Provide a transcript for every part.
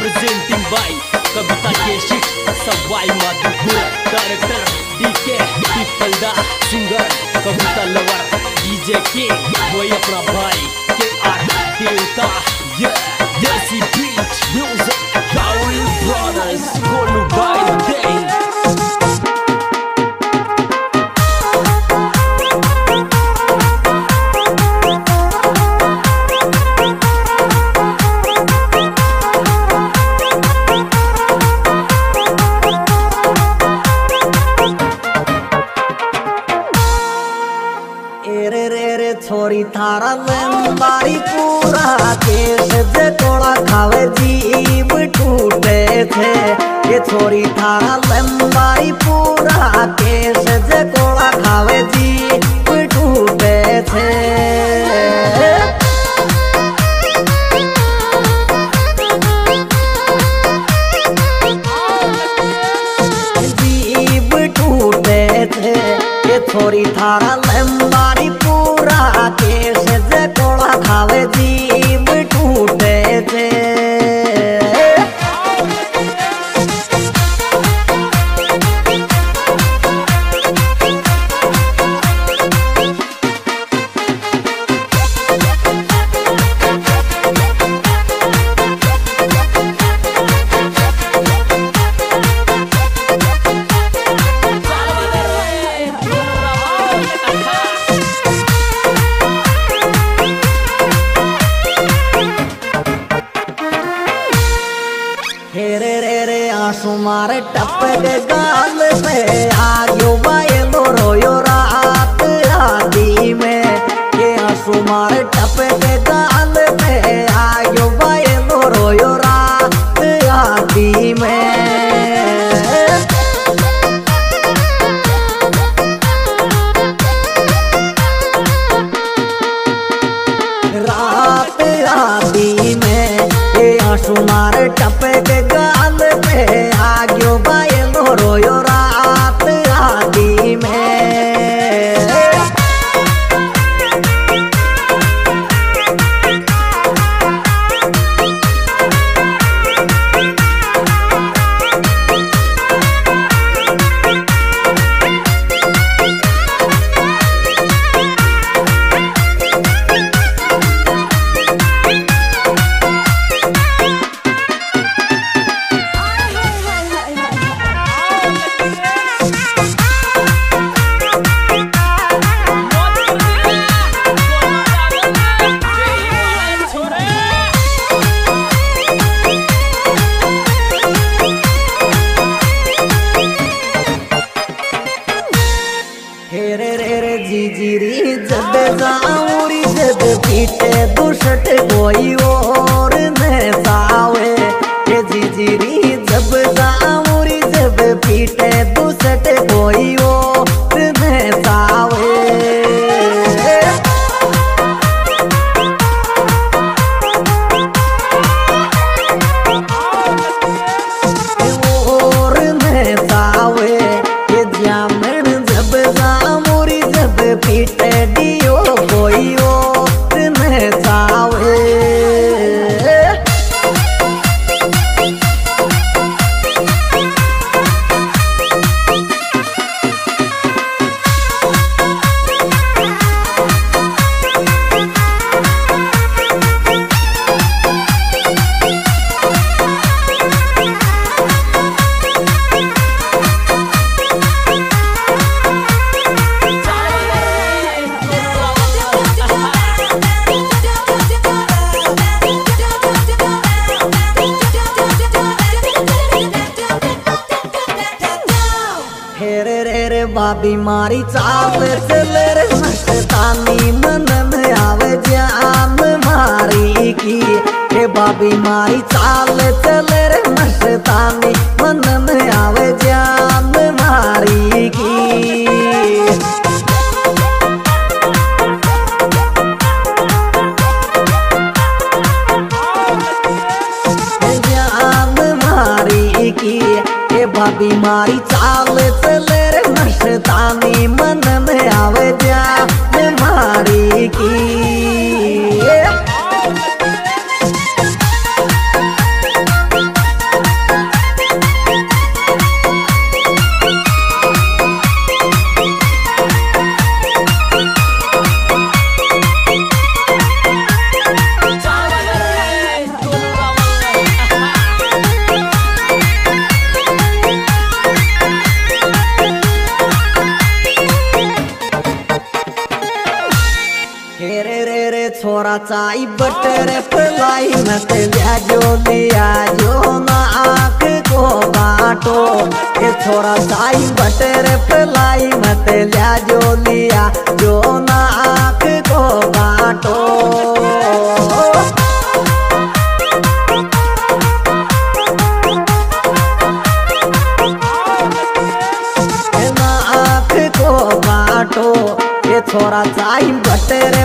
Presenting by Kavita Keshik Sawai Madhupur Director DK Pipalda Singer Kavita Lover DJ K वही अपना भाई के are देवता Yeah Desi Beach Music Raul Brothers छोरी थारा लंबारी पूरा केस जे तोड़ा खावे जीव टूटे थे। ये छोरी थारा लंबाई पूरा केस जे तोड़ा खावे जीव टूटे थे। मारे टपके गाल पे आयो बायलो रोयो रात आदि में। ये आँसू मारे टपके गाल पे आयो बायलो रोयो रात आदि में। रात आदि में ये आँसू मारे टपक you. बाबी मारी चाल चले रे मस्तानी मन में आवे जान मारी की। के बाबी मारी चाल चाई बटर फलाई मत जो लिया जो ना आँख को बाटो। ये छोरा चाई बटर फलाई मत जो लिया जो ना आँख को बाटो। आँख को बाटो। ये छोरा चाई बटर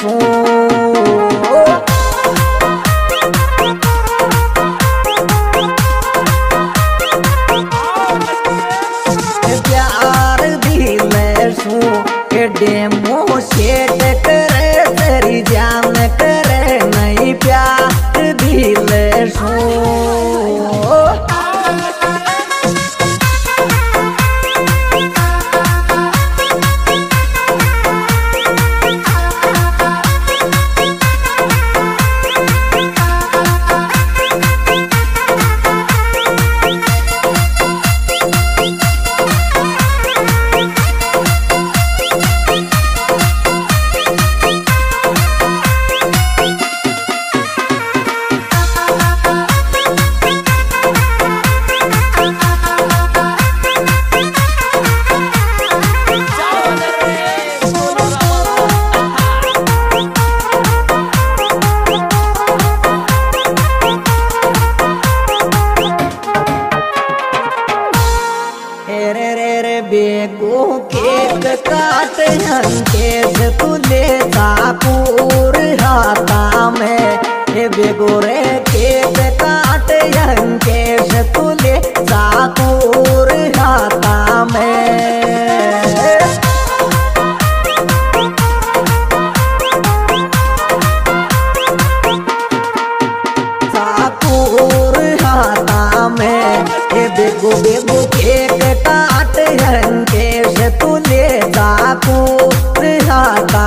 सू डेमो सेट करे तेरी जान करे नहीं प्यार दिल सू हे बेगो रे केक काट से तुले सापूर हाथा में। साकुर हाथा में ये बेगो बेगो केक काट से तुले साकुर हाथा